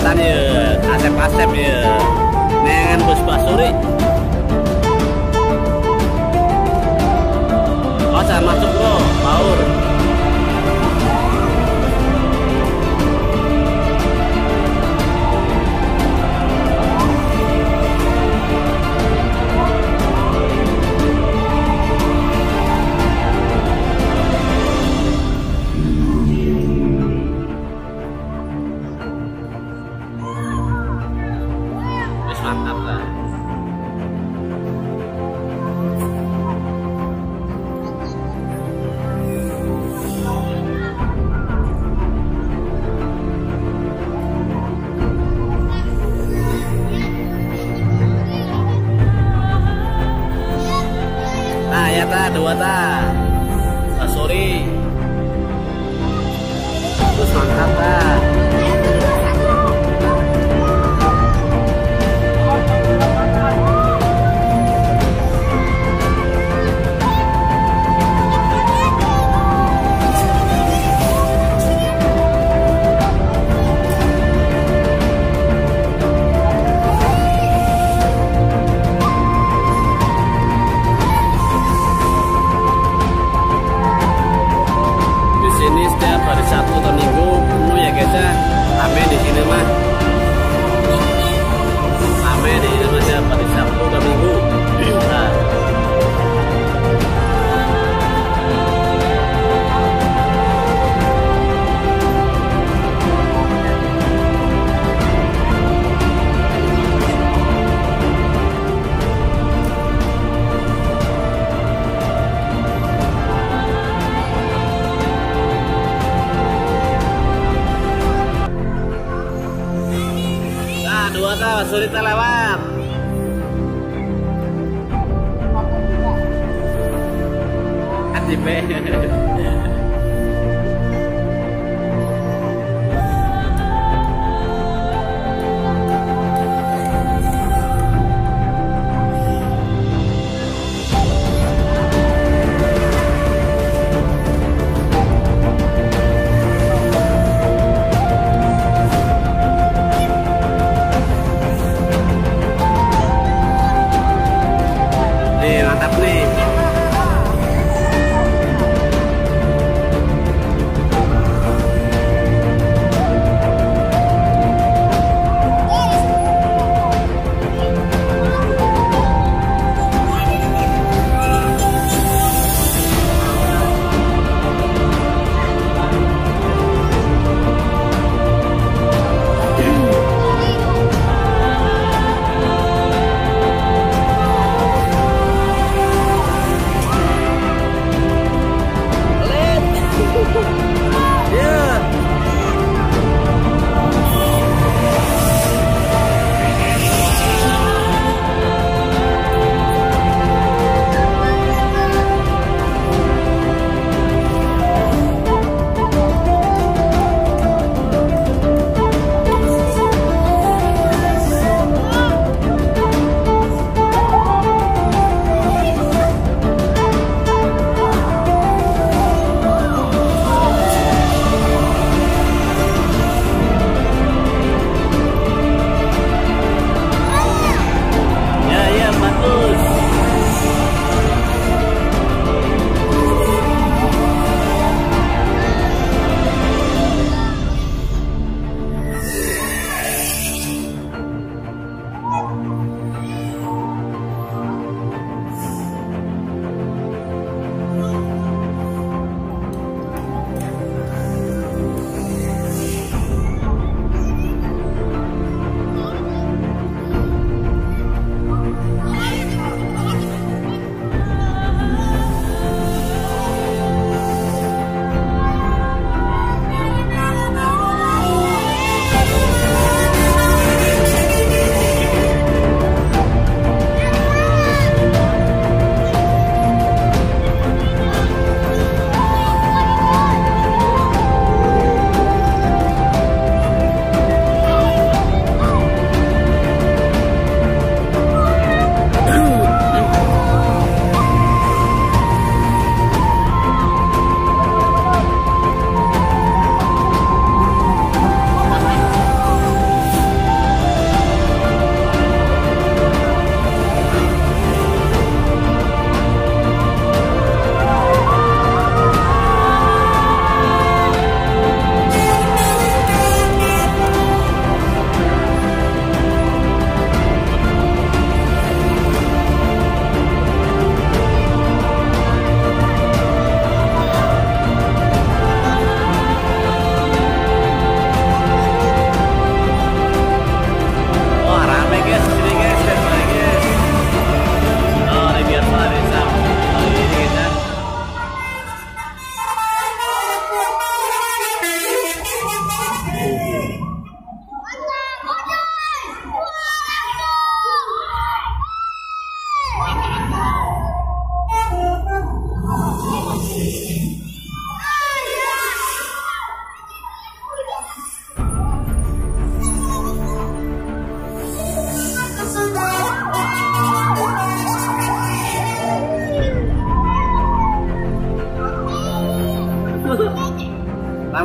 tanya ya. Asep-asep ya. Nah, Nengen bus basuri oh saya masuk bro. Mantap lah. Ya ta, dua ta. Sorry. Terus mantap ta. Surita lewat. Adibe.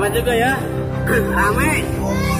Ramai juga ya. Rame.